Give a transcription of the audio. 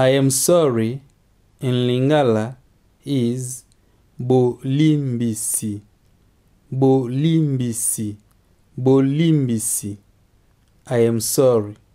I am sorry in Lingala is bolimbisi bolimbisi bolimbisi I am sorry